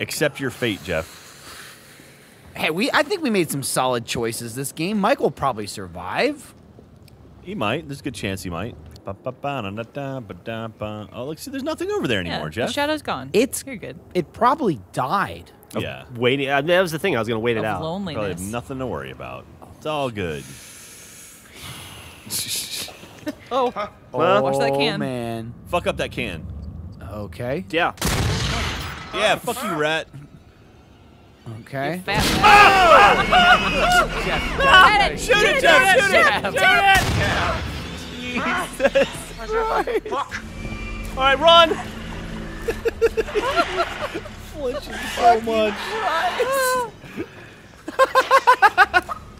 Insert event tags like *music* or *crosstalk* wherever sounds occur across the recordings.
Accept your fate, Geoff. Hey, we I think we made some solid choices this game. Mike will probably survive. He might. There's a good chance he might. Oh, look, see, there's nothing over there Yeah, Geoff. the shadow's gone. It's You're good. It probably died. yeah. Waiting. Uh, that was the thing. I was gonna wait it Of out. Probably loneliness. have nothing to worry about. It's all good. *laughs* Oh, Well, watch that oh can. man. Fuck up that can. Okay. Yeah. Yeah, fuck you, rat. Okay. fat man. Shoot it, Geoff! Shoot it! Jesus! All right, run. So much.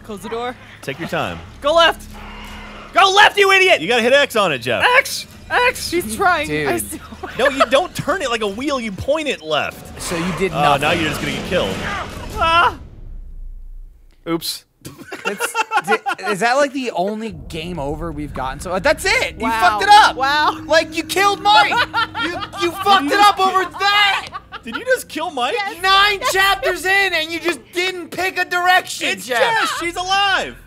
Close the door. Take your time. Go left. Go left, you idiot. You gotta hit X on it, Geoff. X. X. She's trying. Dude. I still- *laughs* No, you don't turn it like a wheel. You point it left. So you did not. nothing. now you're just gonna get killed. Ah. Oops. That's- is that like the only game over we've gotten? So that's it. You fucked it up. Wow. Like you killed Mike. *laughs* you you fucked it up over that. Did you just kill Mike? Nine chapters in, and you just didn't pick a direction. It's Geoff. Jess. She's alive.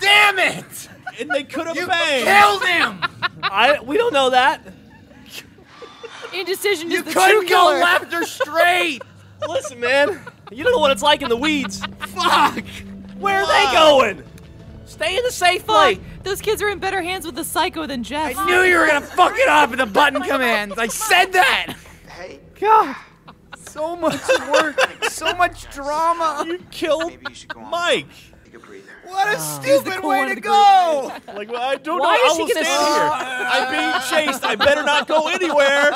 Damn it! And they could have You banged. killed him. I. We don't know that. Indecision You is the couldn't go left or straight. *laughs* Listen, man. You don't know what it's like in the weeds. Fuck. Where are they going? Stay in the safe place. Those kids are in better hands with the psycho than Geoff. I knew you were gonna fuck it up in the button *laughs* commands. I said that. Hey. God. So much work, so much drama. You killed Maybe you should go on. Mike. Take a breather. What a um, He's stupid way to go. Like, well, I don't Why know. is I she will gonna stand here. I'm being chased. I better not go anywhere.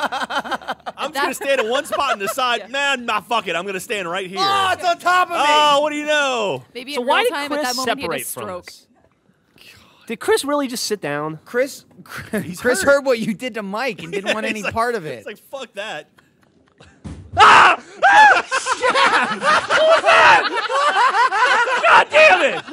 I'm just gonna stand in one spot on the side. Man, nah, fuck it. I'm gonna stand right here. Oh, it's on top of me. Oh, what do you know? Maybe So in why real did time Chris at that moment he had a separate from stroke. Did Chris really just sit down? Chris, Chris He's heard. hurt. what you did to Mike and didn't *laughs* want any like- part of it. It's like fuck that. Ah! Ah! *laughs* God damn it!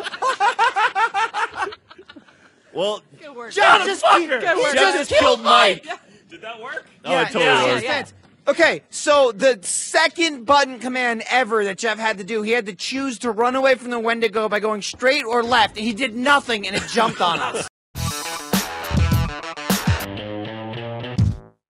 Well, Good work. Geoff just, he, Good work. just killed *laughs* Mike. did that work? Yeah, oh, it totally yeah, worked. yeah. Okay, so the second button command ever that Geoff had to do, he had to choose to run away from the Wendigo by going straight or left, and he did nothing, and it jumped on us.